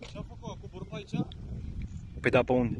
Ce-a făcut? A coborât aici? Păi da, pe unde?